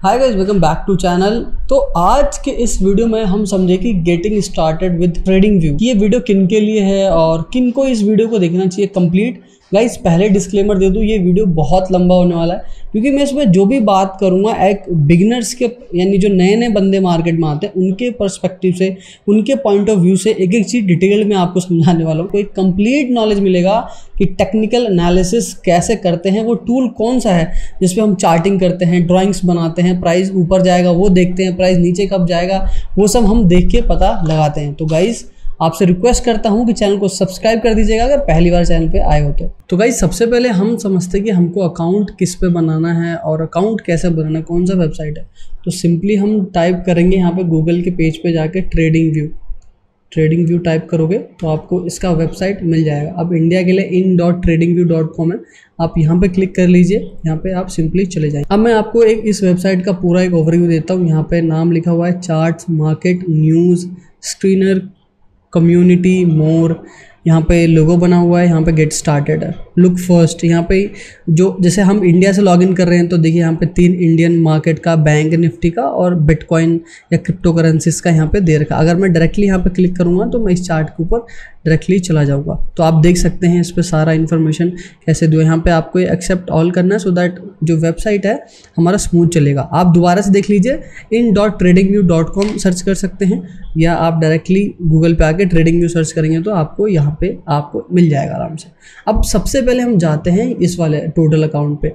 Hi guys welcome back to channel तो आज के इस वीडियो में हम समझे कि getting started with trading view ये वीडियो किन के लिए है और किन को इस वीडियो को देखना चाहिए कंप्लीट गाइस पहले डिस्क्लेमर दे दूँ, ये वीडियो बहुत लंबा होने वाला है। क्योंकि मैं इसमें जो भी बात करूँगा, एक बिगनर्स के, यानी जो नए नए बंदे मार्केट में आते हैं, उनके पर्सपेक्टिव से, उनके पॉइंट ऑफ़ व्यू से एक एक चीज़ डिटेल में आपको समझाने वाला हूँ। कोई कंप्लीट नॉलेज मिलेगा कि टेक्निकल एनालिसिस कैसे करते हैं, वो टूल कौन सा है जिसपे हम चार्टिंग करते हैं ड्राइंग्स बनाते हैं प्राइस ऊपर जाएगा, वो देखते हैं प्राइस नीचे कब जाएगा, वो सब हम देख के पता लगाते हैं। तो गाइज़ आपसे रिक्वेस्ट करता हूँ कि चैनल को सब्सक्राइब कर दीजिएगा अगर पहली बार चैनल पे आए हो तो। तो गाइज़ सबसे पहले हम समझते हैं कि हमको अकाउंट किस पे बनाना है और अकाउंट कैसे बनाना है, कौन सा वेबसाइट है। तो सिंपली हम टाइप करेंगे यहाँ पे गूगल के पेज पे जाके trading view trading view type करोगे तो आपको इसका वेबसाइट मिल जाएगा। अब इंडिया के लिए in dot TradingView dot com है। आप यहाँ पे क्लिक कर लीजिए। यहाँ पे आप सिंपली चले जाएँगे अब मैं आपको एक इस वेबसाइट का पूरा एक ओवरव्यू देता हूँ। यहाँ पे नाम लिखा हुआ है charts market news screener community more यहाँ पे लोगो बना हुआ है, यहाँ पे गेट स्टार्टेड है। लुक फ़र्स्ट यहाँ पे जो, जैसे हम इंडिया से लॉगिन कर रहे हैं तो देखिए यहाँ पे तीन इंडियन मार्केट का बैंक निफ्टी का और बिटकॉइन या क्रिप्टो करेंसीज का यहाँ पे दे रखा अगर मैं डायरेक्टली यहाँ पे क्लिक करूँगा तो मैं इस चार्ट के ऊपर डायरेक्टली चला जाऊँगा। तो आप देख सकते हैं इस पर सारा इन्फॉर्मेशन कैसे दो यहाँ पे आपको एक्सेप्ट ऑल करना है सो दैट जो वेबसाइट है, हमारा स्मूथ चलेगा। आप दोबारा से देख लीजिए in dot TradingView dot com search कर सकते हैं, या आप डायरेक्टली गूगल पे आके ट्रेडिंग व्यू सर्च करेंगे तो आपको यहाँ पे आपको मिल जाएगा आराम से। अब सबसे पहले हम जाते हैं इस वाले टोटल अकाउंट पे।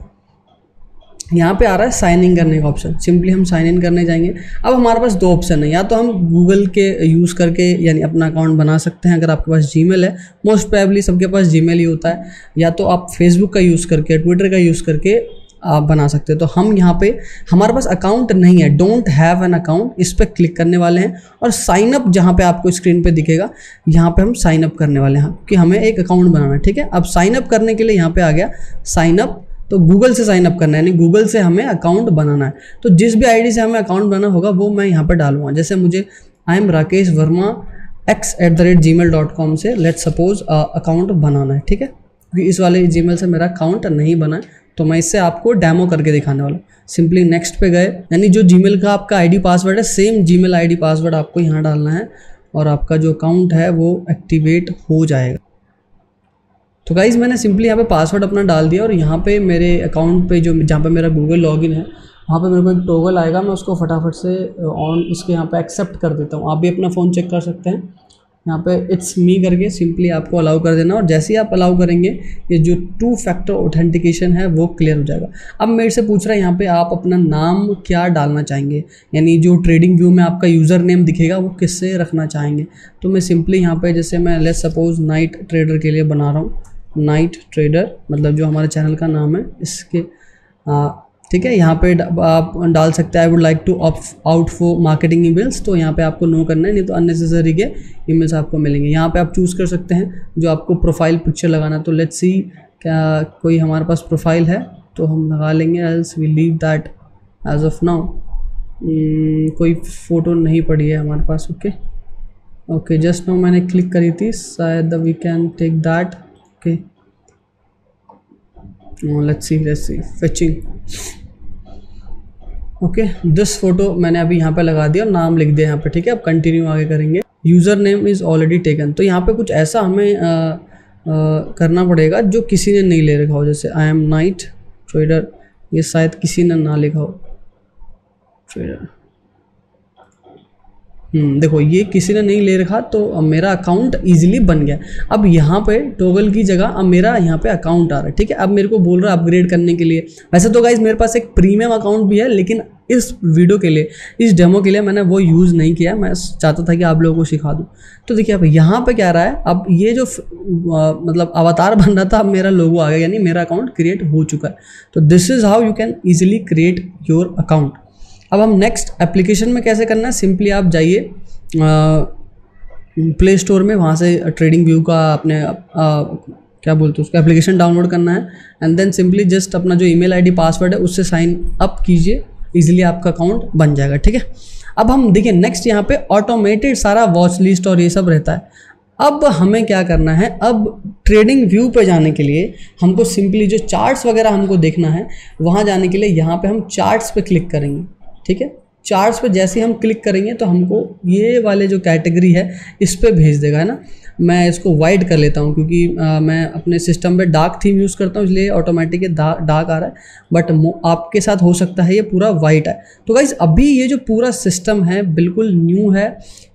यहाँ पे आ रहा है साइन इन करने का ऑप्शन सिंपली हम साइन इन करने जाएँगे। अब हमारे पास दो ऑप्शन है। या तो हम गूगल के यूज़ करके, यानी अपना अकाउंट बना सकते हैं अगर आपके पास जी है। मोस्ट प्रोबेबली सबके पास जी ही होता है। या तो आप फेसबुक का यूज़ करके ट्विटर का यूज़ करके आप बना सकते हो। तो हम यहाँ पे, हमारे पास अकाउंट नहीं है। डोंट हैव एन अकाउंट इस पर क्लिक करने वाले हैं। और साइन अप जहाँ पे आपको स्क्रीन पे दिखेगा, यहाँ पे हम साइन अप करने वाले हैं। कि हमें एक अकाउंट बनाना है, ठीक है? अब साइन अप करने के लिए यहाँ पे आ गया। साइन अप तो गूगल से साइन अप करना है, यानी गूगल से हमें अकाउंट बनाना है। तो जिस भी आईडी से हमें अकाउंट बनाना होगा, वो मैं यहाँ पर डालूँगा। जैसे मुझे I am Rakesh Verma X at the rate Gmail dot com से लेट सपोज़ अकाउंट बनाना है, ठीक है? क्योंकि इस वाले जी मेल से मेरा अकाउंट नहीं बना है तो मैं इससे आपको डेमो करके दिखाने वाला सिंपली नेक्स्ट पे गए, यानी जो जीमेल का आपका आईडी पासवर्ड है सेम जीमेल आईडी पासवर्ड आपको यहाँ डालना है, और आपका जो अकाउंट है, वो एक्टिवेट हो जाएगा। तो गाइज़ मैंने सिंपली यहाँ पे पासवर्ड अपना डाल दिया और यहाँ पे मेरे अकाउंट पे जो जहाँ पे मेरा गूगल लॉगिन है, वहाँ पे मेरे को एक टोगल आएगा। मैं उसको फटाफट से ऑन इसके यहाँ पे एक्सेप्ट कर देता हूँ। आप भी अपना फ़ोन चेक कर सकते हैं। यहाँ पे इट्स मी करके सिंपली आपको अलाउ कर देना। और जैसे ही आप अलाउ करेंगे, ये जो टू फैक्टर ऑथेंटिकेशन है, वो क्लियर हो जाएगा। अब मेरे से पूछ रहा है, यहाँ पे आप अपना नाम क्या डालना चाहेंगे? यानी जो ट्रेडिंग व्यू में आपका यूज़र नेम दिखेगा, वो किससे रखना चाहेंगे? तो मैं सिंपली यहाँ पे, जैसे मैं लेट सपोज़ नाइट ट्रेडर के लिए बना रहा हूँ। नाइट ट्रेडर मतलब जो हमारे चैनल का नाम है, इसके ठीक है, यहाँ पे आप डाल सकते हैं I would like to out for marketing emails तो यहाँ पे आपको नो करना है, नहीं तो अननेसेसरी के ईमेल्स आपको मिलेंगे। यहाँ पे आप चूज़ कर सकते हैं, जो आपको प्रोफ़ाइल पिक्चर लगाना तो लेट्स सी क्या कोई हमारे पास प्रोफ़ाइल है तो हम लगा लेंगे else we leave that as of now कोई फ़ोटो नहीं पड़ी है हमारे पास ओके ओके जस्ट नाउ मैंने क्लिक करी थी, शायद we can take that okay. Let's see let's see fetching okay this photo मैंने अभी यहाँ पे लगा दिया और नाम लिख दिया यहाँ पे ठीक है? अब कंटिन्यू आगे करेंगे। User name is already taken तो यहाँ पे कुछ ऐसा हमें आ, आ, करना पड़ेगा जो किसी ने नहीं ले रखा हो। जैसे आई एम नाइट ट्रेडर ये शायद किसी ने ना लिखा हो। ट्रेडर देखो ये किसी ने नहीं ले रखा तो मेरा अकाउंट इजीली बन गया। अब यहाँ पे टोगल की जगह अब मेरा यहाँ पे अकाउंट आ रहा है ठीक है? अब मेरे को बोल रहा है अपग्रेड करने के लिए। वैसे तो गाइज़ मेरे पास एक प्रीमियम अकाउंट भी है लेकिन इस वीडियो के लिए इस डेमो के लिए मैंने वो यूज़ नहीं किया। मैं चाहता था कि आप लोगों को सिखा दूँ। तो देखिए अब यहाँ पे क्या रहा है? अब ये जो आ, मतलब अवतार बन रहा था अब मेरा लोगो आ गया यानी मेरा अकाउंट क्रिएट हो चुका है। तो this is how you can easily create your account अब हम नेक्स्ट एप्लीकेशन में कैसे करना है? सिंपली आप जाइए प्ले स्टोर में वहाँ से ट्रेडिंग व्यू का अपने आ, क्या बोलते हैं उसका एप्लीकेशन डाउनलोड करना है। एंड देन सिंपली जस्ट अपना जो ईमेल आईडी पासवर्ड है उससे साइन अप कीजिए। इजीली आपका अकाउंट बन जाएगा ठीक है? अब हम देखिए नेक्स्ट यहाँ पे ऑटोमेटेड सारा वॉच लिस्ट और ये सब रहता है। अब हमें क्या करना है? अब ट्रेडिंग व्यू पे जाने के लिए हमको सिंपली जो चार्ट्स वगैरह हमको देखना है वहाँ जाने के लिए यहाँ पे हम चार्ट्स पे क्लिक करेंगे। ठीक है? चार्ट्स पे जैसे हम क्लिक करेंगे तो हमको ये वाले जो कैटेगरी है, इस पर भेज देगा, है ना? मैं इसको वाइट कर लेता हूँ क्योंकि आ, मैं अपने सिस्टम पे डार्क थीम यूज़ करता हूँ इसलिए ऑटोमेटिक डार्क आ रहा है। बट आपके साथ हो सकता है ये पूरा वाइट है। तो गाइज़ अभी ये जो पूरा सिस्टम है बिल्कुल न्यू है।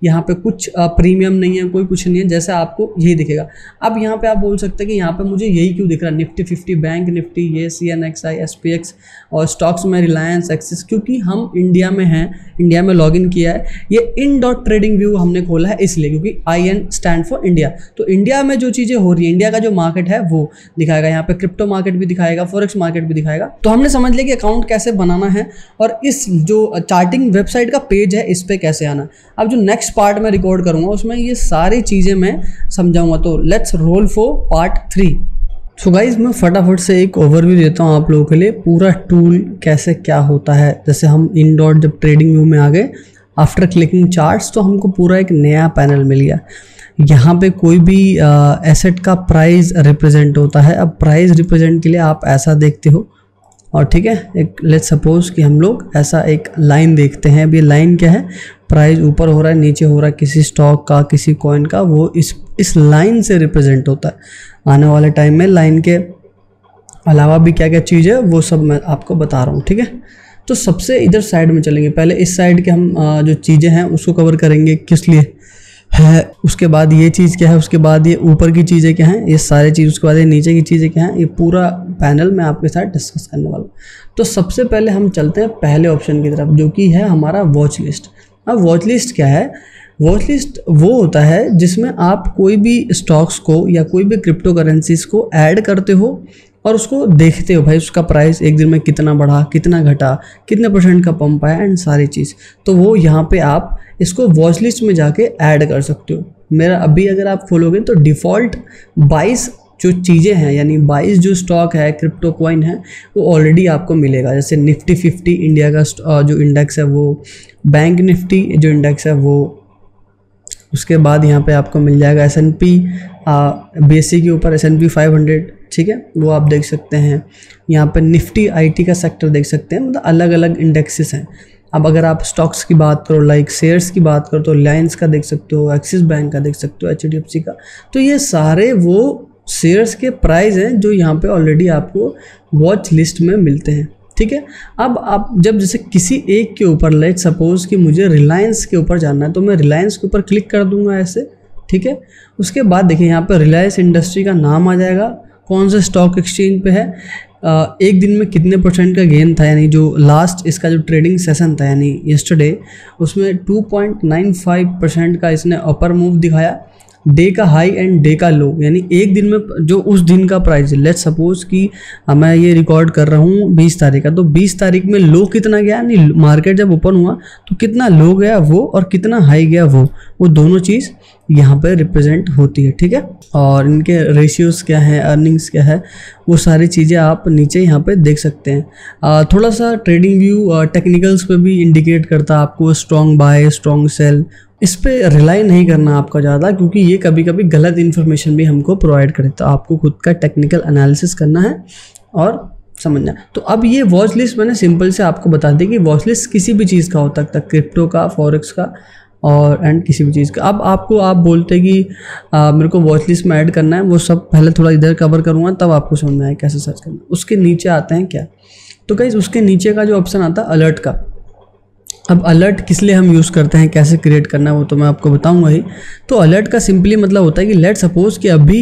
यहाँ पे कुछ प्रीमियम नहीं है कोई कुछ नहीं है। जैसे आपको यही दिखेगा। अब यहाँ पे आप बोल सकते हैं कि यहाँ पे मुझे यही क्यों दिख रहा है? निफ्टी फिफ्टी बैंक निफ्टी ये C N X I S P X और स्टॉक्स में रिलायंस एक्सिस क्योंकि हम इंडिया में हैं इंडिया में लॉग इन किया है। ये इन डॉट ट्रेडिंग व्यू हमने खोला है इसलिए क्योंकि I N stand for India तो इंडिया में जो चीज़ें हो रही है इंडिया का जो मार्केट है, वो दिखाएगा। यहाँ पे क्रिप्टो मार्केट भी दिखाएगा फॉरेक्स मार्केट भी दिखाएगा। तो हमने समझ लिया कि अकाउंट कैसे बनाना है और इस जो चार्टिंग वेबसाइट का पेज है, इस पर कैसे आना। अब जो नेक्स्ट पार्ट में रिकॉर्ड करूँगा, उसमें ये सारी चीज़ें मैं समझाऊँगा। तो let's roll for part three so guys मैं फटाफट से एक ओवरव्यू देता हूँ आप लोगों के लिए। पूरा टूल कैसे क्या होता है। जैसे हम इन डॉट जब ट्रेडिंग व्यू में आ गए आफ्टर क्लिकिंग चार्ट्स तो हमको पूरा एक नया पैनल मिल गया। यहाँ पे कोई भी एसेट का प्राइस रिप्रेजेंट होता है। अब प्राइस रिप्रेजेंट के लिए आप ऐसा देखते हो। और ठीक है, एक लेट सपोज़ कि हम लोग ऐसा एक लाइन देखते हैं। अब ये लाइन क्या है? प्राइस ऊपर हो रहा है, नीचे हो रहा है, किसी स्टॉक का, किसी कॉइन का, वो इस इस लाइन से रिप्रेजेंट होता है। आने वाले टाइम में लाइन के अलावा भी क्या क्या चीज़ है, वो सब मैं आपको बता रहा हूँ, ठीक है? तो सबसे इधर साइड में चलेंगे। पहले इस साइड के हम जो चीज़ें हैं, उसको कवर करेंगे किस लिए? है उसके बाद ये चीज़ क्या है? उसके बाद ये ऊपर की चीज़ें क्या हैं? ये सारी चीज़, उसके बाद ये नीचे की चीज़ें क्या हैं? ये पूरा पैनल मैं आपके साथ डिस्कस करने वाला हूँ। तो सबसे पहले हम चलते हैं पहले ऑप्शन की तरफ़, जो कि है हमारा वॉच लिस्ट अब वॉच लिस्ट क्या है? वॉच लिस्ट वो होता है जिसमें आप कोई भी स्टॉक्स को या कोई भी क्रिप्टो करेंसीज को ऐड करते हो और उसको देखते हो भाई, उसका प्राइस एक दिन में कितना बढ़ा, कितना घटा, कितने परसेंट का पंप आया एंड सारी चीज़। तो वो यहाँ पे आप इसको वॉच लिस्ट में जाके ऐड कर सकते हो। मेरा अभी अगर आप खोलोगे तो डिफ़ॉल्ट 22 जो चीज़ें हैं, यानी 22 जो स्टॉक है क्रिप्टो कॉइन है, वो ऑलरेडी आपको मिलेगा। जैसे निफ्टी फिफ्टी इंडिया का जो इंडेक्स है वो बैंक निफ्टी जो इंडेक्स है वो, उसके बाद यहाँ पे आपको मिल जाएगा S N P B S C के ऊपर S N P five hundred ठीक है? वो आप देख सकते हैं। यहाँ पर निफ्टी आईटी का सेक्टर देख सकते हैं। मतलब अलग अलग इंडेक्सेस हैं। अब अगर आप स्टॉक्स की बात करो लाइक शेयर्स की बात करो तो रिलायंस का देख सकते हो एक्सिस बैंक का देख सकते हो एचडीएफसी का। तो ये सारे वो शेयर्स के प्राइस हैं जो यहाँ पे ऑलरेडी आपको वॉच लिस्ट में मिलते हैं। ठीक है? अब आप जब जैसे किसी एक के ऊपर लेट सपोज़ कि मुझे रिलायंस के ऊपर जाना है तो मैं रिलायंस के ऊपर क्लिक कर दूँगा ऐसे। ठीक है? उसके बाद देखिए, यहाँ पर रिलायंस इंडस्ट्री का नाम आ जाएगा। कौन से स्टॉक एक्सचेंज पे है? एक दिन में कितने परसेंट का गेन था? यानी जो लास्ट इसका जो ट्रेडिंग सेशन था, यानी यस्टरडे उसमें 2.95 परसेंट का इसने अपर मूव दिखाया। डे का हाई एंड डे का लो, यानी एक दिन में जो उस दिन का प्राइस है। लेट सपोज़ कि मैं ये रिकॉर्ड कर रहा हूँ बीस तारीख का तो बीस तारीख में लो कितना गया? यानी मार्केट जब ओपन हुआ तो कितना लो गया वो और कितना हाई गया वो? वो दोनों चीज़ यहाँ पर रिप्रेजेंट होती है, ठीक है? और इनके रेशियोज़ क्या हैं अर्निंग्स क्या है, वो सारी चीज़ें आप नीचे यहाँ पे देख सकते हैं। थोड़ा सा ट्रेडिंग व्यू टेक्निकल्स पे भी इंडिकेट करता है आपको स्ट्रॉन्ग बाय स्ट्रॉन्ग सेल इस पर रिलाई नहीं करना आपका ज़्यादा क्योंकि ये कभी कभी गलत इन्फॉर्मेशन भी हमको प्रोवाइड करे। तो आपको खुद का टेक्निकल एनालिसिस करना है और समझना। तो अब ये वॉच लिस्ट मैंने सिंपल से आपको बता दी कि वॉच लिस्ट किसी भी चीज़ का हो सकता क्रिप्टो का फॉरेक्स का और एंड किसी भी चीज़ का। अब आपको आप बोलते कि आ, मेरे को वॉच लिस्ट में ऐड करना है वो सब पहले थोड़ा इधर कवर करूँगा तब आपको समझ में आए कैसे सर्च करना उसके नीचे आते हैं क्या? तो कहीं उसके नीचे का जो ऑप्शन आता है अलर्ट का। अब अलर्ट किस लिए हम यूज़ करते हैं, कैसे क्रिएट करना है, वो तो मैं आपको बताऊँगा ही। तो अलर्ट का सिंपली मतलब होता है कि लेट सपोज़ कि अभी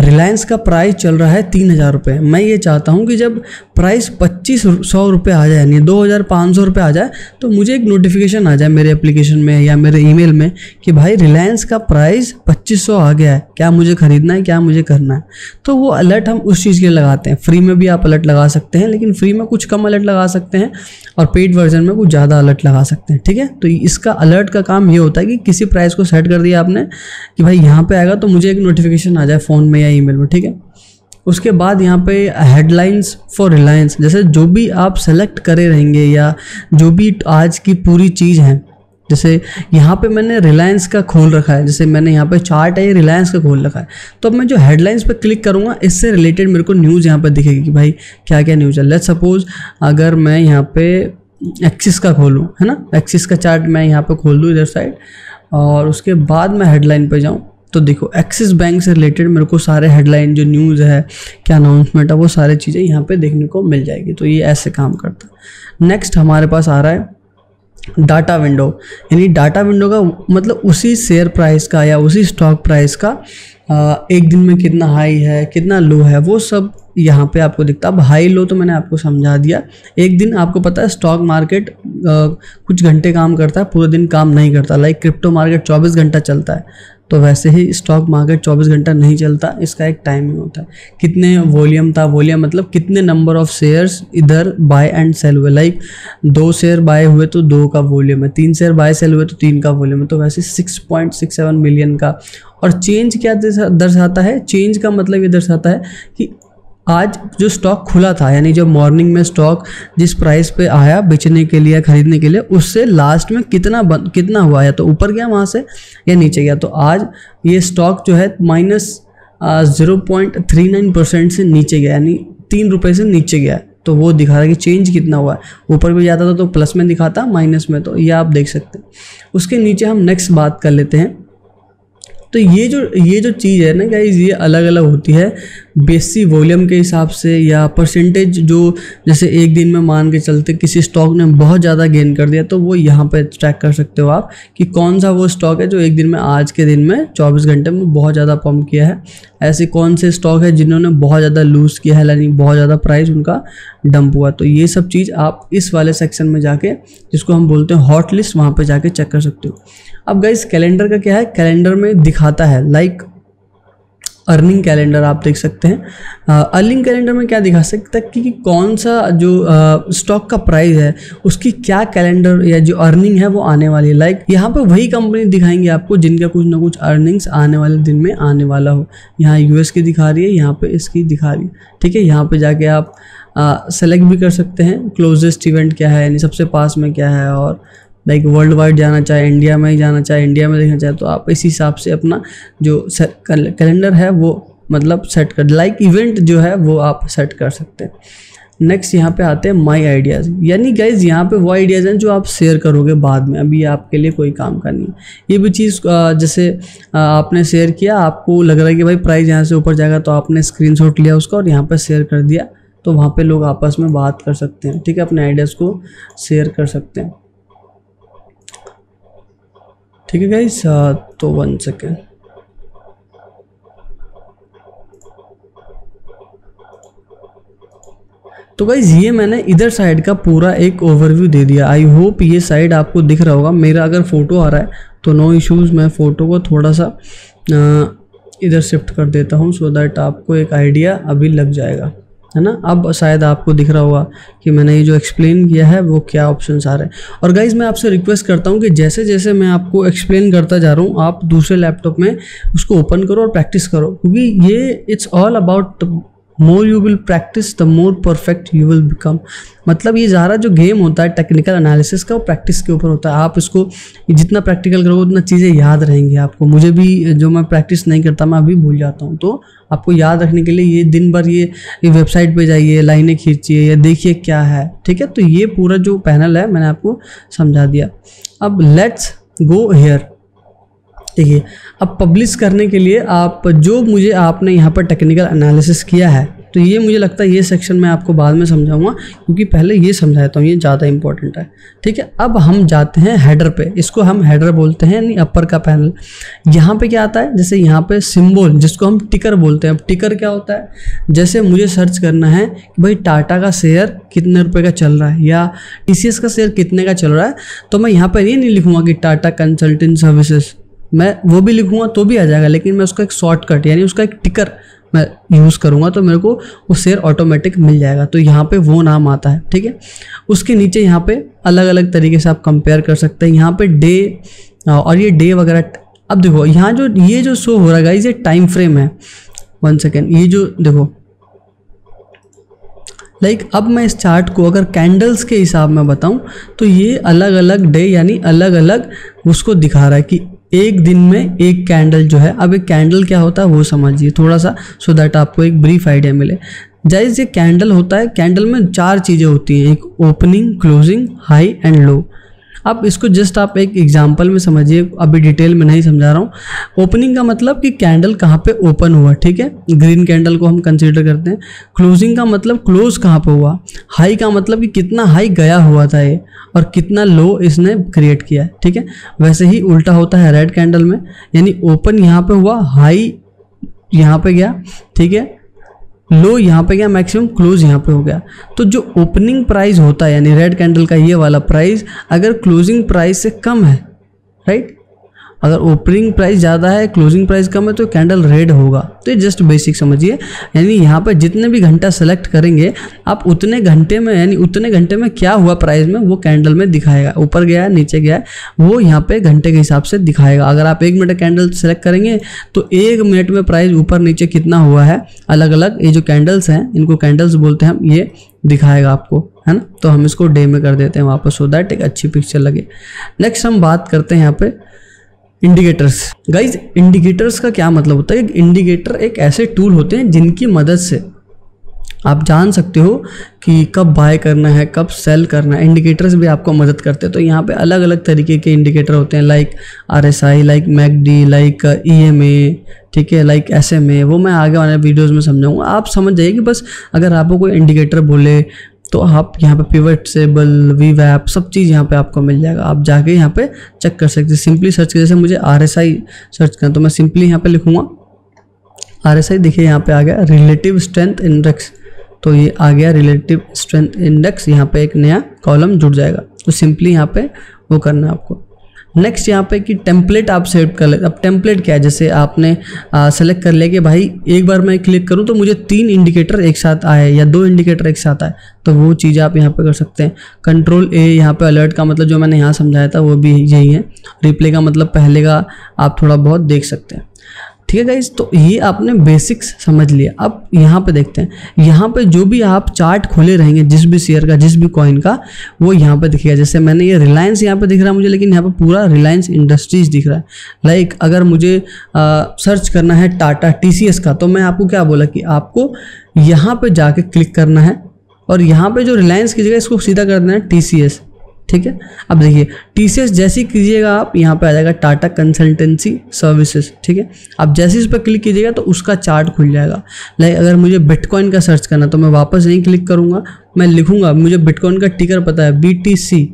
रिलायंस का प्राइस चल रहा है तीन हज़ार रुपये मैं ये चाहता हूँ कि जब प्राइस पच्चीस सौ रुपये आ जाए, यानी दो हज़ार पाँच सौ रुपये आ जाए तो मुझे एक नोटिफिकेशन आ जाए मेरे एप्लीकेशन में या मेरे ईमेल में कि भाई रिलायंस का प्राइस पच्चीस सौ आ गया है, क्या मुझे ख़रीदना है, क्या मुझे करना है? तो वो अलर्ट हम उस चीज़ के लिए लगाते हैं। फ्री में भी आप अलर्ट लगा सकते हैं, लेकिन फ्री में कुछ कम अलर्ट लगा सकते हैं और पेड वर्जन में कुछ ज़्यादा अलर्ट लगा सकते हैं, ठीक है? तो इसका अलर्ट का काम ये होता है कि किसी प्राइस को सेट कर दिया आपने कि भाई यहाँ पे आएगा तो मुझे एक नोटिफिकेशन आ जाए फ़ोन में या ईमेल में, ठीक है? उसके बाद यहाँ पे हेडलाइंस फॉर रिलायंस जैसे जो भी आप सेलेक्ट करे रहेंगे या जो भी आज की पूरी चीज़ है, जैसे यहाँ पे मैंने रिलायंस का खोल रखा है, जैसे मैंने यहाँ पे चार्ट है, ये रिलायंस का खोल रखा है। तो अब मैं जो हेडलाइंस पे क्लिक करूँगा, इससे रिलेटेड मेरे को न्यूज़ यहाँ पे दिखेगी कि भाई क्या क्या न्यूज़ है। लेट सपोज़ अगर मैं यहाँ पे एक्सिस का खोलूँ, है ना? एक्सिस का चार्ट मैं यहाँ पे खोल दूँ इधर साइड और उसके बाद मैं हेडलाइन पे जाऊँ। तो देखो एक्सिस बैंक से रिलेटेड मेरे को सारे हेडलाइन जो न्यूज़ है, क्या अनाउंसमेंट है, वो सारी चीज़ें यहाँ पे देखने को मिल जाएगी। तो ये ऐसे काम करता है। नेक्स्ट हमारे पास आ रहा है डाटा विंडो यानी डाटा विंडो का मतलब उसी शेयर प्राइस का या उसी स्टॉक प्राइस का एक दिन में कितना हाई है, कितना लो है, वो सब यहाँ पे आपको दिखता अब हाई लो तो मैंने आपको समझा दिया। एक दिन आपको पता है स्टॉक मार्केट कुछ घंटे काम करता है, पूरे दिन काम नहीं करता। लाइक क्रिप्टो मार्केट 24 घंटा चलता है। तो वैसे ही स्टॉक मार्केट 24 घंटा नहीं चलता, इसका एक टाइमिंग होता है। कितने वॉल्यूम था वॉल्यूम मतलब कितने नंबर ऑफ़ शेयर्स इधर बाय एंड सेल हुए। लाइक दो शेयर बाय हुए तो दो का वॉल्यूम है, तीन शेयर बाय सेल हुए तो तीन का वॉल्यूम है। तो वैसे six point six seven million का और चेंज क्या दर्शाता है? चेंज का मतलब ये दर्शाता है कि आज जो स्टॉक खुला था, यानी जो मॉर्निंग में स्टॉक जिस प्राइस पे आया बेचने के लिए, खरीदने के लिए, उससे लास्ट में कितना बन, कितना हुआ? या तो ऊपर गया वहाँ से, या नीचे गया। तो आज ये स्टॉक जो है minus zero point three nine percent से नीचे गया, यानी तीन रुपये से नीचे गया। तो वो दिखा रहा है कि चेंज कितना हुआ। है ऊपर भी जाता था तो प्लस में दिखाता माइनस में। तो ये आप देख सकते हैं। उसके नीचे हम नेक्स्ट बात कर लेते हैं। तो ये जो ये जो चीज़ है ना गाइज़ ये अलग अलग होती है। बेसी वॉल्यूम के हिसाब से या परसेंटेज जो जैसे एक दिन में मान के चलते किसी स्टॉक ने बहुत ज़्यादा गेन कर दिया तो वो यहाँ पर ट्रैक कर सकते हो आप कि कौन सा वो स्टॉक है जो एक दिन में आज के दिन में 24 घंटे में बहुत ज़्यादा पम्प किया है। ऐसे कौन से स्टॉक है जिन्होंने बहुत ज़्यादा लूज़ किया है, यानी बहुत ज़्यादा प्राइस उनका डंप हुआ। तो ये सब चीज़ आप इस वाले सेक्शन में जाके, जिसको हम बोलते हैं हॉट लिस्ट वहाँ पर जाके चेक कर सकते हो। अब गाइस कैलेंडर का क्या है? कैलेंडर में दिखाता है लाइक अर्निंग कैलेंडर आप देख सकते हैं। अर्निंग कैलेंडर में क्या दिखा सकता है कि कौन सा जो स्टॉक का प्राइस है, उसकी क्या कैलेंडर या जो अर्निंग है वो आने वाली है। लाइक यहाँ पर वही कंपनी दिखाएँगे आपको जिनका कुछ ना कुछ अर्निंग्स आने वाले दिन में आने वाला हो। यहाँ यूएस की दिखा रही है, यहाँ पर इसकी दिखा रही है। ठीक है, यहाँ पर जाके आप सेलेक्ट भी कर सकते हैं। क्लोजेस्ट इवेंट क्या है, यानी सबसे पास में क्या है और लाइक वर्ल्ड वाइड जाना चाहे इंडिया में ही जाना चाहे इंडिया में देखना चाहे तो आप इस हिसाब से अपना जो कैलेंडर है, वो मतलब सेट कर लाइक इवेंट जो है, वो आप सेट कर सकते हैं। नेक्स्ट यहाँ पे आते हैं माई आइडियाज़ यानी गाइज़ यहाँ पे वो आइडियाज़ हैं जो आप शेयर करोगे बाद में। अभी आपके लिए कोई काम का नहीं ये भी चीज़ जैसे आपने शेयर किया, आपको लग रहा है कि भाई प्राइस यहाँ से ऊपर जाएगा तो आपने स्क्रीनशॉट लिया उसका और यहाँ पर शेयर कर दिया तो वहाँ पे लोग आपस में बात कर सकते हैं। ठीक है, अपने आइडियाज़ को शेयर कर सकते हैं। ठीक है गाइस तो वन सेकेंड तो गाइज़ ये मैंने इधर साइड का पूरा एक ओवरव्यू दे दिया। आई होप ये साइड आपको दिख रहा होगा। मेरा अगर फ़ोटो आ रहा है तो नो इश्यूज़ मैं फ़ोटो को थोड़ा सा इधर शिफ्ट कर देता हूँ सो दैट आपको एक आइडिया अभी लग जाएगा। है ना? अब शायद आपको दिख रहा होगा कि मैंने ये जो एक्सप्लेन किया है, वो क्या ऑप्शन आ रहे हैं। और गाइज़ मैं आपसे रिक्वेस्ट करता हूँ कि जैसे जैसे मैं आपको एक्सप्लेन करता जा रहा हूँ, आप दूसरे लैपटॉप में उसको ओपन करो और प्रैक्टिस करो, क्योंकि ये it's all about more you will practice the more perfect you will become मतलब ये ज़्यादा जो गेम होता है टेक्निकल एनालिसिस का वो प्रैक्टिस के ऊपर होता है। आप इसको जितना प्रैक्टिकल करोगे उतना चीज़ें याद रहेंगी आपको। मुझे भी जो मैं प्रैक्टिस नहीं करता मैं अभी भूल जाता हूँ। तो आपको याद रखने के लिए ये दिन भर ये, ये वेबसाइट पे जाइए लाइनें खींचिए या देखिए क्या है। ठीक है? तो ये पूरा जो पैनल है मैंने आपको समझा दिया। अब लेट्स गो हेयर देखिए, अब पब्लिश करने के लिए आप, जो मुझे आपने यहाँ पर टेक्निकल एनालिसिस किया है तो ये मुझे लगता है ये सेक्शन मैं आपको बाद में समझाऊँगा, क्योंकि पहले ये समझाता हूँ, ये ज़्यादा इंपॉर्टेंट है। ठीक है, अब हम जाते हैं हेडर पे। इसको हम हेडर बोलते हैं, यानी अपर का पैनल यहाँ पे क्या आता है, जैसे यहाँ पे सिंबल जिसको हम टिकर बोलते हैं। अब टिकर क्या होता है? जैसे मुझे सर्च करना है कि भाई टाटा का शेयर कितने रुपये का चल रहा है, या टीसीएस का शेयर कितने का चल रहा है तो मैं यहाँ पर ये नहीं लिखूँगा कि टाटा कंसल्टेंट सर्विसेज़ मैं वो भी लिखूँगा तो भी आ जाएगा लेकिन मैं उसका एक शॉर्टकट यानी उसका एक टिकर मैं यूज़ करूँगा तो मेरे को वो शेयर ऑटोमेटिक मिल जाएगा। तो यहाँ पे वो नाम आता है ठीक है? उसके नीचे यहाँ पे अलग अलग तरीके से आप कंपेयर कर सकते हैं। यहाँ पे डे और ये डे वगैरह अब देखो यहाँ जो ये जो शो हो रहा है ये टाइम फ्रेम है। वन सेकेंड ये जो देखो। लाइक like, अब मैं इस चार्ट को अगर कैंडल्स के हिसाब में बताऊँ तो ये अलग अलग डे यानी अलग अलग उसको दिखा रहा है कि एक दिन में एक कैंडल जो है, अब एक कैंडल क्या होता है वो समझिए थोड़ा सा सो दैट आपको एक ब्रीफ आइडिया मिले। जाइज ये कैंडल होता है कैंडल में चार चीज़ें होती हैं, एक opening closing high and low आप इसको जस्ट आप एक एग्ज़ाम्पल में समझिए, अभी डिटेल में नहीं समझा रहा हूँ। ओपनिंग का मतलब कि कैंडल कहाँ पे ओपन हुआ, ठीक है? ग्रीन कैंडल को हम कंसिडर करते हैं। क्लोजिंग का मतलब क्लोज कहाँ पे हुआ? हाई का मतलब कि कितना हाई गया हुआ था ये, और कितना लो इसने क्रिएट किया है, ठीक है? वैसे ही उल्टा होता है रेड कैंडल में, यानी ओपन यहाँ पे हुआ हाई यहाँ पे गया, ठीक है? लो यहाँ पे गया मैक्सिमम क्लोज यहाँ पे हो गया। तो जो ओपनिंग प्राइस होता है, यानी रेड कैंडल का ये वाला प्राइस अगर क्लोजिंग प्राइस से कम है राइट अगर ओपनिंग प्राइस ज़्यादा है क्लोजिंग प्राइस कम है तो कैंडल रेड होगा। तो ये जस्ट बेसिक समझिए। यानी यहाँ पर जितने भी घंटा सेलेक्ट करेंगे, आप उतने घंटे में, यानी उतने घंटे में क्या हुआ प्राइस में, वो कैंडल में दिखाएगा। ऊपर गया है, नीचे गया है, वो यहाँ पे घंटे के हिसाब से दिखाएगा। अगर आप एक मिनट कैंडल सेलेक्ट करेंगे तो एक मिनट में प्राइस ऊपर नीचे कितना हुआ है अलग अलग ये जो कैंडल्स हैं, इनको कैंडल्स बोलते हैं हम ये दिखाएगा आपको, है ना? तो हम इसको डे में कर देते हैं वापस सो दैट एक अच्छी पिक्चर लगे। नेक्स्ट हम बात करते हैं यहाँ पे इंडिकेटर्स गाइज़ इंडिकेटर्स का क्या मतलब होता है? इंडिकेटर एक ऐसे टूल होते हैं जिनकी मदद से आप जान सकते हो कि कब बाय करना है, कब सेल करना है। इंडिकेटर्स भी आपको मदद करते हैं। तो यहाँ पे अलग अलग तरीके के इंडिकेटर होते हैं like R S I like MACD like E M A ठीक है? लाइक एस एम ए वो मैं आगे वाले वीडियोज़ में समझाऊँगा। आप समझ जाइए कि बस अगर आपको कोई इंडिकेटर बोले तो आप यहाँ पे पिवट सेबल वी वैप सब चीज़ यहाँ पे आपको मिल जाएगा। आप जाके यहाँ पे चेक कर सकते हैं। सिंपली सर्च कर जैसे मुझे आर एस आई सर्च करना तो मैं सिंपली यहाँ पे लिखूँगा। आर एस आई देखिए, यहाँ पे आ गया रिलेटिव स्ट्रेंथ इंडेक्स तो ये आ गया रिलेटिव स्ट्रेंथ इंडेक्स यहाँ पे एक नया कॉलम जुड़ जाएगा। तो सिंपली यहाँ पे वो करना है आपको। नेक्स्ट यहाँ पे कि टेम्पलेट आप सेव कर ले अब टेम्पलेट क्या है? जैसे आपने सेलेक्ट कर लिया कि भाई एक बार मैं क्लिक करूँ तो मुझे तीन इंडिकेटर एक साथ आए या दो इंडिकेटर एक साथ आए। तो वो चीज़ आप यहाँ पे कर सकते हैं। कंट्रोल ए यहाँ पे अलर्ट का मतलब जो मैंने यहाँ समझाया था वो भी यही है। रिप्ले का मतलब पहले का आप थोड़ा बहुत देख सकते हैं। ठीक है गाइज़ तो ये आपने बेसिक्स समझ लिया। अब यहाँ पे देखते हैं। यहाँ पे जो भी आप चार्ट खोले रहेंगे जिस भी शेयर का जिस भी कॉइन का वो यहाँ पे दिखेगा। जैसे मैंने ये रिलायंस यहाँ पे दिख रहा है मुझे लेकिन यहाँ पे पूरा रिलायंस इंडस्ट्रीज़ दिख रहा है। लाइक like, अगर मुझे आ, सर्च करना है टाटा टी का तो मैं आपको क्या बोला कि आपको यहाँ पे जाके क्लिक करना है। और यहाँ पर जो रिलायंस की जगह इसको सीधा कर देना है टीसीएस ठीक है? अब देखिए टी सी एस जैसे ही कीजिएगा आप, यहाँ पे आ जाएगा टाटा कंसल्टेंसी सर्विसेज़ ठीक है? अब जैसे इस पर क्लिक कीजिएगा तो उसका चार्ट खुल जाएगा। लाइक अगर मुझे बिटकॉइन का सर्च करना तो मैं वापस नहीं क्लिक करूँगा, मैं लिखूँगा, मुझे बिटकॉइन का टिकर पता है बी टी सी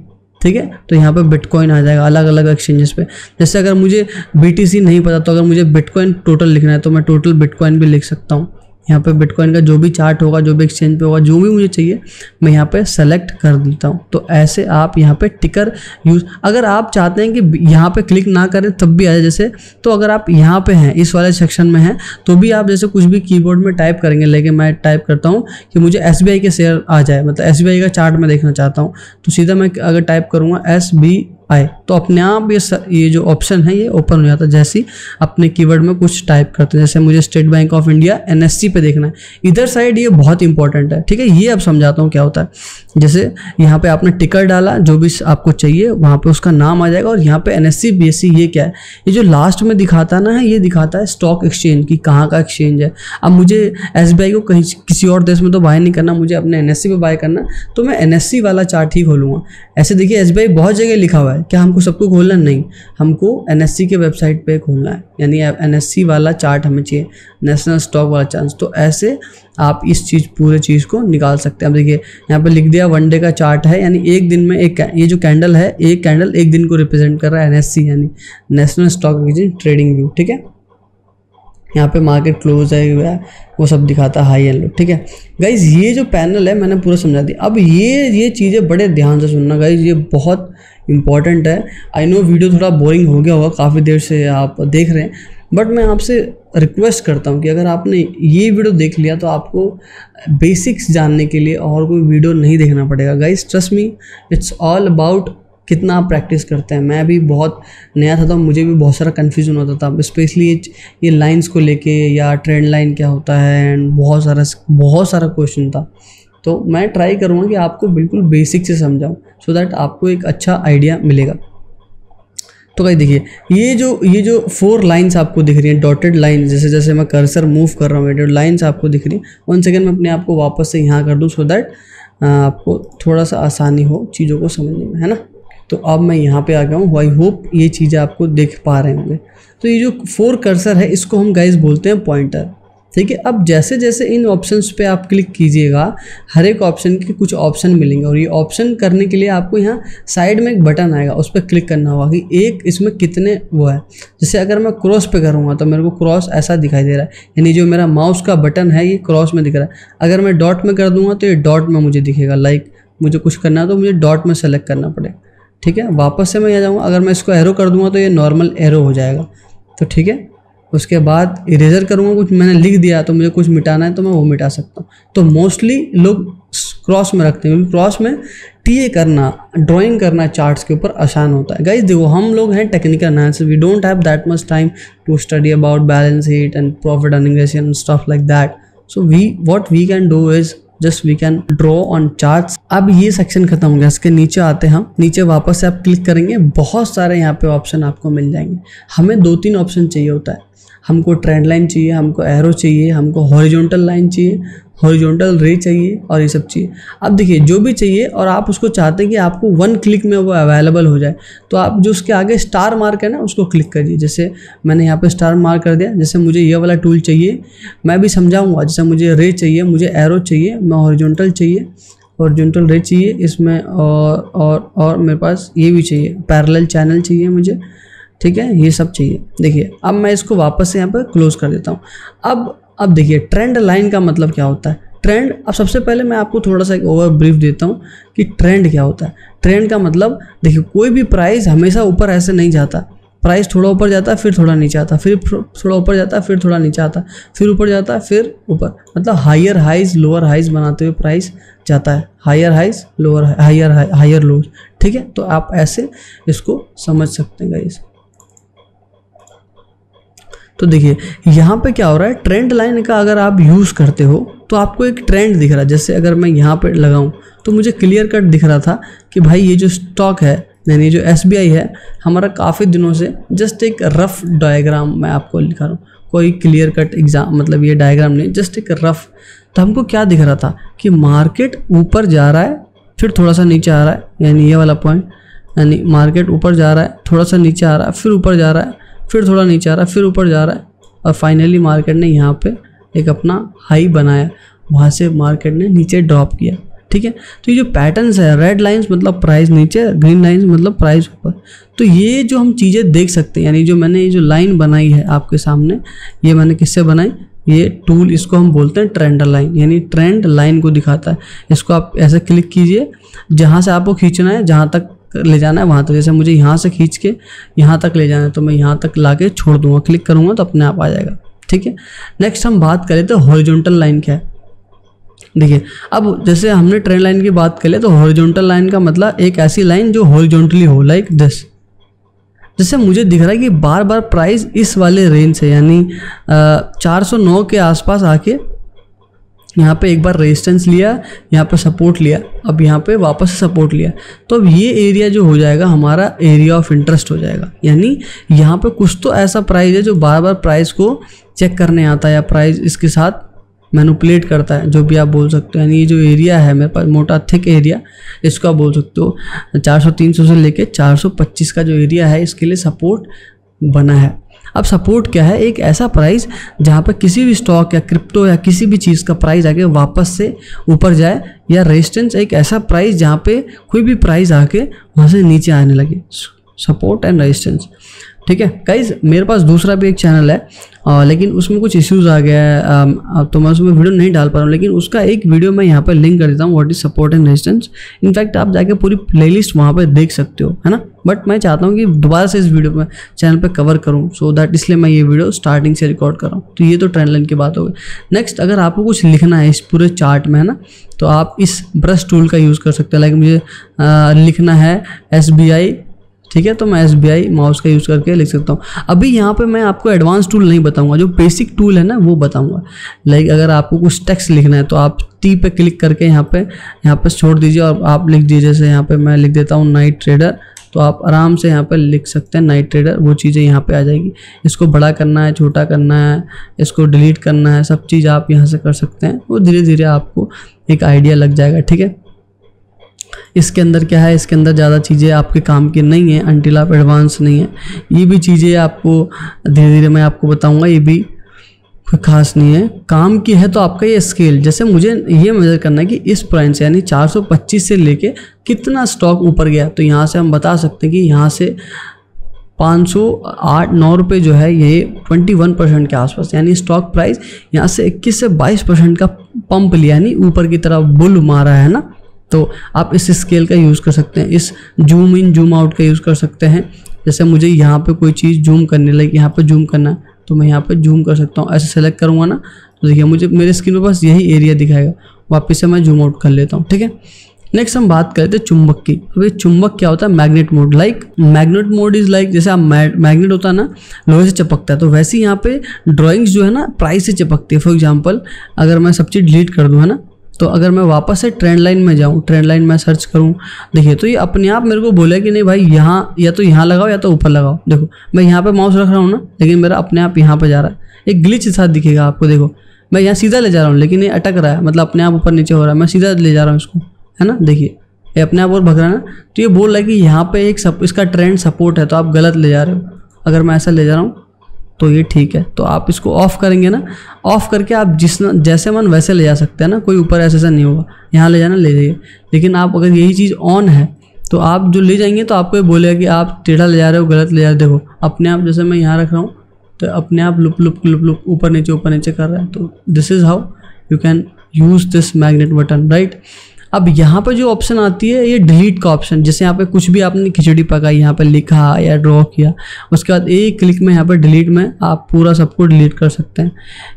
ठीक है? तो यहाँ पे बिटकॉइन आ जाएगा अलग अलग एक्सचेंजेस पे। जैसे अगर मुझे BTC नहीं पता तो अगर मुझे बिटकॉइन टोटल लिखना है तो मैं टोटल बिटकॉइन भी लिख सकता हूँ। यहाँ पे बिटकॉइन का जो भी चार्ट होगा, जो भी एक्सचेंज पे होगा, जो भी मुझे चाहिए, मैं यहाँ पे सेलेक्ट कर देता हूँ। तो ऐसे आप यहाँ पे टिकर यूज़ अगर आप चाहते हैं कि यहाँ पे क्लिक ना करें, तब भी आ जाए। जैसे तो अगर आप यहाँ पे हैं, इस वाले सेक्शन में हैं तो भी आप जैसे कुछ भी कीबोर्ड में टाइप करेंगे। लेकिन मैं टाइप करता हूँ कि मुझे एसबीआई के शेयर आ जाए। मतलब एसबीआई का चार्ट मैं देखना चाहता हूँ। तो सीधा मैं अगर टाइप करूँगा एस बी आए। तो अपने आप ये ये जो ऑप्शन है, ये ओपन हो जाता है। जैसे अपने कीवर्ड में कुछ टाइप करते हैं। जैसे मुझे State Bank of India NSC पे देखना है। इधर साइड ये बहुत इंपॉर्टेंट है। ठीक है? ये अब समझाता हूँ क्या होता है। जैसे यहाँ पे आपने टिकर डाला, जो भी आपको चाहिए, वहाँ पे उसका नाम आ जाएगा और यहाँ पे एन एस सी बी ये क्या है? ये जो लास्ट में दिखाता ना है, ये दिखाता है स्टॉक एक्सचेंज की, कहाँ का एक्सचेंज है। अब मुझे एसबीआई को कहीं किसी और देश में तो बाय नहीं करना, मुझे अपने एन एस पे बाय करना तो मैं एन वाला चार्ट ही खोलूँगा। ऐसे देखिए SBI बहुत जगह लिखा हुआ है। क्या हमको सबको खोलना? नहीं। हमको एन के वेबसाइट पर खोलना है। यानी एन वाला चार्ट हमें चाहिए। नेशनल स्टॉक वाला चांस तो ऐसे आप इस चीज़, पूरे चीज़ को निकाल सकते हैं। अब देखिए, यहाँ पे लिख दिया वन डे का चार्ट है, यानी एक दिन में एक, ये जो कैंडल है, एक कैंडल एक दिन को रिप्रेजेंट कर रहा है एनएससी यानी National Stock Exchange trading view ठीक है? यहाँ पे मार्केट क्लोज है वो सब दिखाता है हाई एंड लो ठीक है? गाइज़ ये जो पैनल है, मैंने पूरा समझा दिया। अब ये ये चीज़ें बड़े ध्यान से सुनना गाइज़ ये बहुत इंपॉर्टेंट है। आई नो वीडियो थोड़ा बोरिंग हो गया होगा, काफ़ी देर से आप देख रहे हैं बट मैं आपसे रिक्वेस्ट करता हूँ कि अगर आपने ये वीडियो देख लिया तो आपको बेसिक्स जानने के लिए और कोई वीडियो नहीं देखना पड़ेगा। Guys trust me it's all about कितना आप प्रैक्टिस करते हैं। मैं भी बहुत नया था तो मुझे भी बहुत सारा कन्फ्यूज़न होता था। स्पेशली ये ये लाइंस को लेके या ट्रेंड लाइन क्या होता है एंड बहुत सारा बहुत सारा क्वेश्चन था। तो मैं ट्राई करूँगा कि आपको बिल्कुल बेसिक से समझाऊँ सो दैट आपको एक अच्छा आइडिया मिलेगा। तो कहीं देखिए, ये जो ये जो फोर लाइंस आपको दिख रही हैं डॉटेड लाइन जैसे जैसे मैं कर्सर मूव कर रहा हूँ लाइन्स आपको दिख रही हैं। वन सेकेंड मैं अपने आप को वापस से यहाँ कर दूँ सो दैट आपको थोड़ा सा आसानी हो चीज़ों को समझने में, है ना? तो अब मैं यहाँ पे आ गया हूँ आई होप ये चीज़ें आपको देख पा रहे होंगे। तो ये जो फोर कर्सर है, इसको हम गाइज़ बोलते हैं पॉइंटर ठीक है, अब जैसे जैसे इन ऑप्शंस पे आप क्लिक कीजिएगा, हर एक ऑप्शन के कुछ ऑप्शन मिलेंगे और ये ऑप्शन करने के लिए आपको यहाँ साइड में एक बटन आएगा, उस पर क्लिक करना होगा कि एक इसमें कितने वो है। जैसे अगर मैं क्रॉस पे करूँगा तो मेरे को क्रॉस ऐसा दिखाई दे रहा है, यानी जो मेरा माउस का बटन है ये क्रॉस में दिख रहा है। अगर मैं डॉट में कर दूँगा तो ये डॉट में मुझे दिखेगा लाइक मुझे कुछ करना है तो मुझे डॉट में सेलेक्ट करना पड़ेगा। ठीक है, वापस से मैं यहाँ जाऊँगा, अगर मैं इसको एरो कर दूँगा तो ये नॉर्मल एरो हो जाएगा। तो ठीक है उसके बाद इरेजर करूँगा, कुछ मैंने लिख दिया तो मुझे कुछ मिटाना है तो मैं वो मिटा सकता हूँ। तो मोस्टली लोग क्रॉस में रखते हैं, क्योंकि क्रॉस में टी ए करना ड्राइंग करना चार्ट्स के ऊपर आसान होता है। गाइज़ देखो, हम लोग हैं technical analysis we don't have that much time to study about balance sheet and profit earning and stuff like that so we what we can do is just we can draw on charts अब ये section खत्म हो गया, इसके नीचे आते हैं हम। नीचे वापस से आप क्लिक करेंगे, बहुत सारे यहाँ पे ऑप्शन आपको मिल जाएँगे। हमें दो तीन ऑप्शन चाहिए होता है। हमको ट्रेंड लाइन चाहिए, हमको एरो चाहिए, हमको हॉरिजॉन्टल लाइन चाहिए हॉरिजॉन्टल रे चाहिए और ये सब चाहिए। अब देखिए, जो भी चाहिए और आप उसको चाहते हैं कि आपको वन क्लिक में वो अवेलेबल हो जाए तो आप जो उसके आगे स्टार मार्क है ना, उसको क्लिक करिए। जैसे मैंने यहाँ पे स्टार मार्क कर दिया, जैसे मुझे ये वाला टूल चाहिए, मैं भी समझाऊँगा। जैसे मुझे रे चाहिए, मुझे एरो चाहिए, मैं हॉरिजॉन्टल चाहिए हॉरिजॉन्टल रे चाहिए, इसमें और और और मेरे पास ये भी चाहिए। पैरेलल चैनल चाहिए मुझे। ठीक है? ये सब चाहिए। देखिए, अब मैं इसको वापस से यहाँ पर क्लोज कर देता हूँ। अब अब देखिए ट्रेंड लाइन का मतलब क्या होता है? ट्रेंड अब सबसे पहले मैं आपको थोड़ा सा एक ओवर ब्रीफ देता हूँ कि ट्रेंड क्या होता है। ट्रेंड का मतलब देखिए, कोई भी प्राइस हमेशा ऊपर ऐसे नहीं जाता। प्राइस थोड़ा ऊपर जाता, फिर थोड़ा नीचे आता। फिर थोड़ा ऊपर जाता, फिर थोड़ा नीचे आता। फिर ऊपर जाता, फिर ऊपर। मतलब हायर हाइज लोअर हाइज बनाते हुए प्राइस जाता है। Higher highs lower higher higher lower ठीक है? तो आप ऐसे इसको समझ सकते हैं गाइस तो देखिए, यहाँ पे क्या हो रहा है? ट्रेंड लाइन का अगर आप यूज़ करते हो तो आपको एक ट्रेंड दिख रहा है। जैसे अगर मैं यहाँ पे लगाऊँ तो मुझे क्लियर कट दिख रहा था कि भाई ये जो स्टॉक है, यानी जो एसबीआई है, हमारा काफ़ी दिनों से जस्ट एक रफ डायग्राम मैं आपको लिखा रहा हूँ। कोई क्लियर कट एग्ज़ाम मतलब ये डायग्राम नहीं जस्ट एक रफ तो हमको क्या दिख रहा था कि मार्केट ऊपर जा रहा है, फिर थोड़ा सा नीचे आ रहा है, यानी ये वाला पॉइंट यानी मार्केट ऊपर जा रहा है, थोड़ा सा नीचे आ रहा है, फिर ऊपर जा रहा है फिर थोड़ा नीचे आ रहा है, फिर ऊपर जा रहा है और फाइनली मार्केट ने यहाँ पे एक अपना हाई बनाया। वहाँ से मार्केट ने नीचे ड्रॉप किया, ठीक है? तो ये जो पैटर्न्स है रेड लाइंस मतलब प्राइस नीचे ग्रीन लाइंस मतलब प्राइस ऊपर। तो ये जो हम चीज़ें देख सकते हैं, यानी जो मैंने ये जो लाइन बनाई है आपके सामने, ये मैंने किससे बनाई? ये टूल इसको हम बोलते हैं ट्रेंड लाइन यानी ट्रेंड लाइन को दिखाता है। इसको आप ऐसे क्लिक कीजिए, जहाँ से आपको खींचना है, जहाँ तक ले जाना है, वहाँ तक जैसे मुझे यहाँ से खींच के यहाँ तक ले जाना है तो मैं यहाँ तक ला के छोड़ दूँगा क्लिक करूँगा तो अपने आप आ जाएगा, ठीक है? नेक्स्ट हम बात करें तो हॉरिजॉन्टल लाइन क्या है? देखिए, अब जैसे हमने ट्रेन लाइन की बात कर तो हॉरिजॉन्टल लाइन का मतलब एक ऐसी लाइन जो हॉरिजॉन्टली हो लाइक दिस जैसे मुझे दिख रहा है कि बार बार प्राइस इस वाले रेंज से, यानी चार सौ नौ के आसपास आके यहाँ पे एक बार रेजिस्टेंस लिया, यहाँ पे सपोर्ट लिया, अब यहाँ पे वापस सपोर्ट लिया। तो अब ये एरिया जो हो जाएगा, हमारा एरिया ऑफ़ इंटरेस्ट हो जाएगा। यानी यहाँ पे कुछ तो ऐसा प्राइस है जो बार बार प्राइस को चेक करने आता है या प्राइस इसके साथ मैनुपलेट करता है, जो भी आप बोल सकते हो। यानी ये जो एरिया है, मेरे पास मोटा थिक एरिया इसको आप बोल सकते हो। 400 300 से लेके 425 का जो एरिया है, इसके लिए सपोर्ट बना है। अब सपोर्ट क्या है? एक ऐसा प्राइस जहाँ पर किसी भी स्टॉक या क्रिप्टो या किसी भी चीज़ का प्राइस आके वापस से ऊपर जाए या रेजिस्टेंस एक ऐसा प्राइस जहाँ पे कोई भी प्राइस आके वहाँ से नीचे आने लगे। सपोर्ट एंड रेजिस्टेंस ठीक है? गाइज़ मेरे पास दूसरा भी एक चैनल है आ, लेकिन उसमें कुछ इश्यूज़ आ गया है। आ, तो मैं उसमें वीडियो नहीं डाल पा रहा हूँ लेकिन उसका एक वीडियो मैं यहाँ पर लिंक कर देता हूँ what is support and resistance in fact आप जाके पूरी प्लेलिस्ट वहाँ पर देख सकते हो है ना? बट मैं चाहता हूँ कि दोबारा से इस वीडियो में चैनल पर कवर करूँ सो दैट इसलिए मैं ये वीडियो स्टार्टिंग से रिकॉर्ड कर रहा हूँ। तो ये तो ट्रेंड लाइन की बात हो गई। नेक्स्ट अगर आपको कुछ लिखना है इस पूरे चार्ट में है ना तो आप इस ब्रश टूल का यूज़ कर सकते हैं। लाइक मुझे आ, लिखना है एसबीआई ठीक है तो मैं एसबीआई माउस का यूज़ करके लिख सकता हूँ। अभी यहाँ पे मैं आपको एडवांस टूल नहीं बताऊँगा, जो बेसिक टूल है ना, वो बताऊँगा। लाइक अगर आपको कुछ टेक्स्ट लिखना है तो आप टी पे क्लिक करके यहाँ पे यहाँ पे छोड़ दीजिए और आप लिख दीजिए, जैसे यहाँ पे मैं लिख देता हूँ नाइट ट्रेडर तो आप आराम से यहाँ पे लिख सकते हैं नाइट ट्रेडर वो चीज़ें यहाँ पे आ जाएगी। इसको बड़ा करना है, छोटा करना है, इसको डिलीट करना है, सब चीज़ आप यहाँ से कर सकते हैं, वो धीरे धीरे आपको एक आइडिया लग जाएगा, ठीक है? इसके अंदर क्या है? इसके अंदर ज़्यादा चीज़ें आपके काम की नहीं है अनटिल आप एडवांस नहीं है। ये भी चीज़ें आपको धीरे धीरे मैं आपको बताऊँगा, ये भी कोई खास नहीं है। काम की है तो आपका ये स्केल जैसे मुझे ये मेजर करना है कि इस प्राइस यानी 425 से लेके कितना स्टॉक ऊपर गया तो यहाँ से हम बता सकते हैं कि यहाँ से पाँच सौ आठ नौ रुपये जो है, ये ट्वेंटी वन परसेंट के आसपास, यानी स्टॉक प्राइस यहाँ से इक्कीस से बाईस परसेंट का पंप लिया, यानी ऊपर की तरफ़ बुल मारा है ना? तो आप इस स्केल का यूज़ कर सकते हैं, इस जूम इन जूम आउट का यूज़ कर सकते हैं। जैसे मुझे यहाँ पे कोई चीज़ जूम करने लगी, यहाँ पे जूम करना तो मैं यहाँ पे जूम कर सकता हूँ। ऐसे सेलेक्ट करूँगा ना तो देखिए मुझे, मेरे स्क्रीन पे बस यही एरिया दिखाएगा। वापस से मैं जूम आउट कर लेता हूँ, ठीक है? नेक्स्ट हम बात करते हैं चुंबक की। अब ये चुंबक क्या होता है? Magnet mode like magnet mode is like जैसे आप मैग्नेट होता है ना, लोहे से चिपकता है तो वैसे ही यहाँ पे ड्राइंग्स जो है ना प्राइस से चिपकती है। फॉर एग्ज़ाम्पल अगर मैं सब चीज़ डिलीट कर दूँ, है ना तो अगर मैं वापस से ट्रेंड लाइन में जाऊँ ट्रेंड लाइन में सर्च करूँ देखिए तो ये अपने आप मेरे को बोले कि नहीं भाई यहाँ या तो यहाँ लगाओ या तो ऊपर लगाओ। देखो मैं यहाँ पे माउस रख रहा हूँ ना लेकिन मेरा अपने आप यहाँ पे जा रहा है। एक ग्लिच साथ दिखेगा आपको देखो। मैं यहाँ सीधा ले जा रहा हूँ लेकिन ये अटक रहा है मतलब अपने आप ऊपर नीचे हो रहा है। मैं सीधा ले जा रहा हूँ इसको है ना? देखिए ये अपने आप और भग रहा है ना? तो ये बोल रहा है कि यहाँ पे एक सप, इसका ट्रेंड सपोर्ट है तो आप गलत ले जा रहे हो। अगर मैं ऐसा ले जा रहा हूँ तो ये ठीक है। तो आप इसको ऑफ़ करेंगे ना ऑफ़ करके आप जिस जैसे मन वैसे ले जा सकते हैं ना, कोई ऊपर ऐसे ऐसा नहीं होगा। यहाँ ले जाना, ले जाइए। लेकिन आप अगर यही चीज़ ऑन है तो आप जो ले जाएँगे तो आपको ये बोलेगा कि आप टेढ़ा ले जा रहे हो, गलत ले जा रहे देखो, अपने आप जैसे मैं यहाँ रख रहा हूँ तो अपने आप लुप लुप लुप लुप, ऊपर नीचे ऊपर नीचे कर रहा है। तो this is how you can use this magnet button right अब यहाँ पर जो ऑप्शन आती है, ये डिलीट का ऑप्शन जैसे यहाँ पे कुछ भी आपने खिचड़ी पकाई, यहाँ पे लिखा या ड्रॉ किया, उसके बाद एक क्लिक में यहाँ पर डिलीट में आप पूरा सबको डिलीट कर सकते हैं।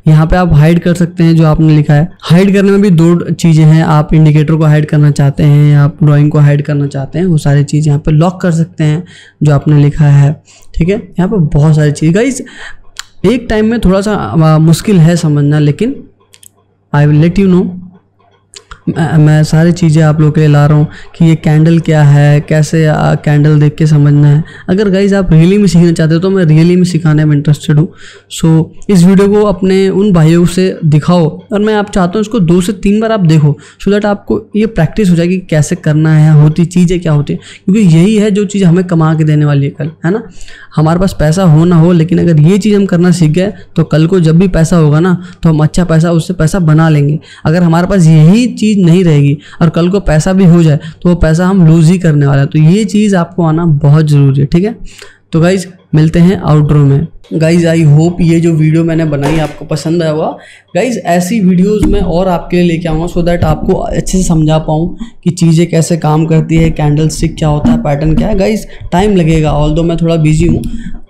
यहाँ पे आप हाइड कर सकते हैं जो आपने लिखा है। हाइड करने में भी दो चीज़ें हैं, आप इंडिकेटर को हाइड करना चाहते हैं या आप ड्रॉइंग को हाइड करना चाहते हैं, वो सारी चीज़ यहाँ पर लॉक कर सकते हैं जो आपने लिखा है। ठीक है? यहाँ पर बहुत सारी चीज़ गाइज़ एक टाइम में थोड़ा सा मुश्किल है समझना, लेकिन I will let you know मैं सारी चीज़ें आप लोगों के लिए ला रहा हूँ कि ये कैंडल क्या है, कैसे कैंडल देख के समझना है। अगर गाइज़ आप रियली में सीखना चाहते हो तो मैं रियली में सिखाने में इंटरेस्टेड हूँ। सो इस वीडियो को अपने उन भाइयों से दिखाओ और मैं आप चाहता हूँ इसको दो से तीन बार आप देखो सो दैट आपको ये प्रैक्टिस हो जाएगी कैसे करना है, होती, चीज़ें क्या होती है। क्योंकि यही है जो चीज़ हमें कमा के देने वाली है कल, है ना? हमारे पास पैसा हो ना हो, लेकिन अगर ये चीज़ हम करना सीख गए तो कल को जब भी पैसा होगा ना तो हम अच्छा पैसा, उससे पैसा बना लेंगे। अगर हमारे पास यही चीज़ नहीं रहेगी और कल को पैसा भी हो जाए तो वो पैसा हम लूज़ ही करने वाला है। तो ये चीज़ आपको आना बहुत ज़रूरी है, ठीक है? तो गाइज़ मिलते हैं आउटरो में। गाइज़ आई होप ये जो वीडियो मैंने बनाई आपको पसंद आया होगा। गाइज़ ऐसी वीडियोस मैं और आपके लिए लेके आऊँगा सो दैट आपको अच्छे से समझा पाऊँ कि चीज़ें कैसे काम करती है कैंडल स्टिक क्या होता है पैटर्न क्या है। गाइज़ टाइम लगेगा ऑल दो मैं थोड़ा बिज़ी हूँ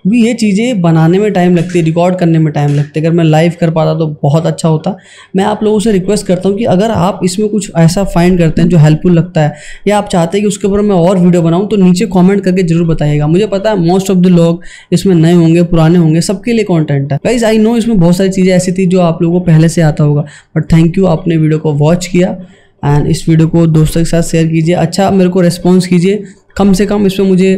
क्योंकि ये चीज़ें बनाने में टाइम लगती है रिकॉर्ड करने में टाइम लगता है। अगर मैं लाइव कर पाता तो बहुत अच्छा होता। मैं आप लोगों से रिक्वेस्ट करता हूँ कि अगर आप इसमें कुछ ऐसा फाइंड करते हैं जो हेल्पफुल लगता है, या आप चाहते हैं कि उसके ऊपर मैं और वीडियो बनाऊँ तो नीचे कॉमेंट करके ज़रूर बताइएगा। मुझे पता है मोस्ट ऑफ़ द लोग इसमें नए होंगे, पुराने होंगे, सबके लिए कॉन्टेंट है। गाइज़ आई नो इसमें बहुत सारी चीज़ें ऐसी थी जो आप लोगों को पहले से आता होगा बट थैंक यू आपने वीडियो को वॉच किया। एंड इस वीडियो को दोस्तों के साथ शेयर कीजिए। अच्छा मेरे को रिस्पॉन्स कीजिए। कम से कम इसमें मुझे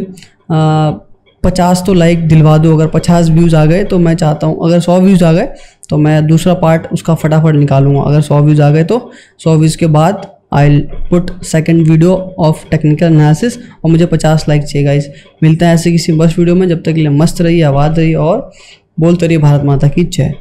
पचास तो लाइक दिलवा दो, अगर पचास व्यूज़ आ गए तो मैं चाहता हूँ, अगर सौ व्यूज़ आ गए तो मैं दूसरा पार्ट उसका फटाफट निकालूँगा। अगर सौ व्यूज़ आ गए तो सौ व्यूज़ के बाद I put second video of technical analysis और मुझे पचास लाइक चाहिए गाइस मिलते हैं ऐसे किसी बस वीडियो में। जब तक के लिए मस्त रहिए आवाज़ रही और बोलते रहिए भारत माता की जय।